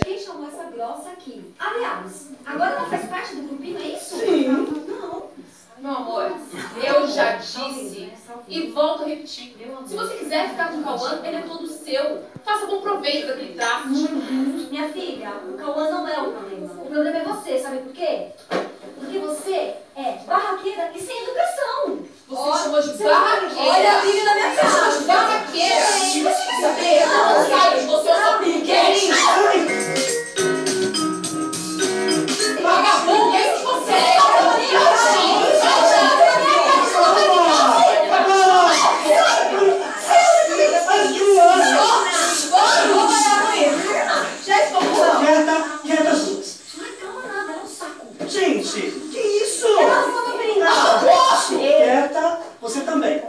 Quem chamou essa grossa aqui? Aliás, agora ela faz parte do grupinho, é isso? Sim. Não. Meu amor, eu já disse e volto a repetir. Se você quiser ficar com o Cauã, ele é todo seu. Faça bom proveito daquele traço. Minha filha, o Cauã não é o problema. O problema é você, sabe por quê? Gente, que isso? Ela só vai brincar. Ah, quieta, você também.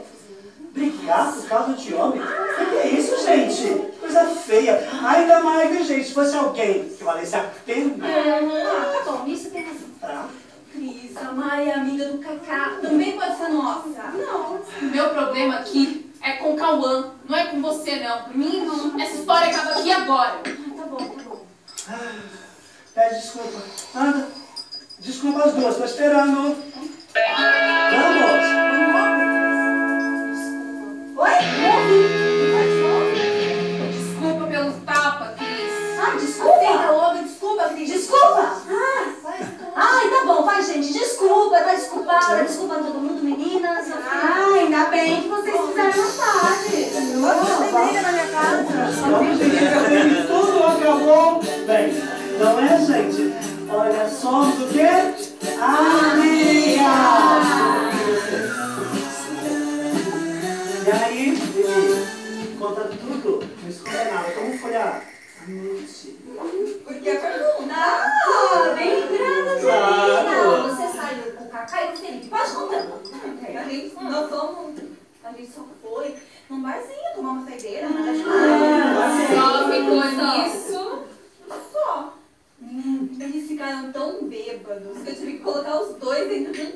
Brigar por causa de homem? O que é isso, gente? Coisa feia. Ainda mais, viu, gente? Se fosse alguém que valesse a pena. Ah, tá bom, nisso tem razão. Tá? Cris, a Maia é amiga do Kaká. Também pode ser nossa. Não. O meu problema aqui é com o Cauã, não é com você, não. Mim, essa história acaba aqui agora. Ah, tá bom, tá bom. Pede desculpa. Anda. Desculpa as duas, tô esperando. Vamos. Oi? Desculpa pelo tapa, Cris. Ah, desculpa. Aceita logo, desculpa, Cris. Desculpa. Ah, ai, tá bom, vai, gente. Desculpa, tá desculpada. Desculpa a todo mundo, meninas. Ah, ainda bem que vocês fizeram a tarde. Nossa, tem briga na minha casa. Somos o quê? Amigas. E aí, Vivi, conta tudo. Não esconda nada. Como foi a a noite? Porque a pergunta. Ah, bem lembrada, Claro. Você saiu com o Cacá e o Felipe. Pode contar. A gente, nós fomos, a gente só foi num barzinho tomar uma saideira, nada Ah. Só ficou nisso. Ficaram tão bêbados que eu tive que colocar os dois dentro de um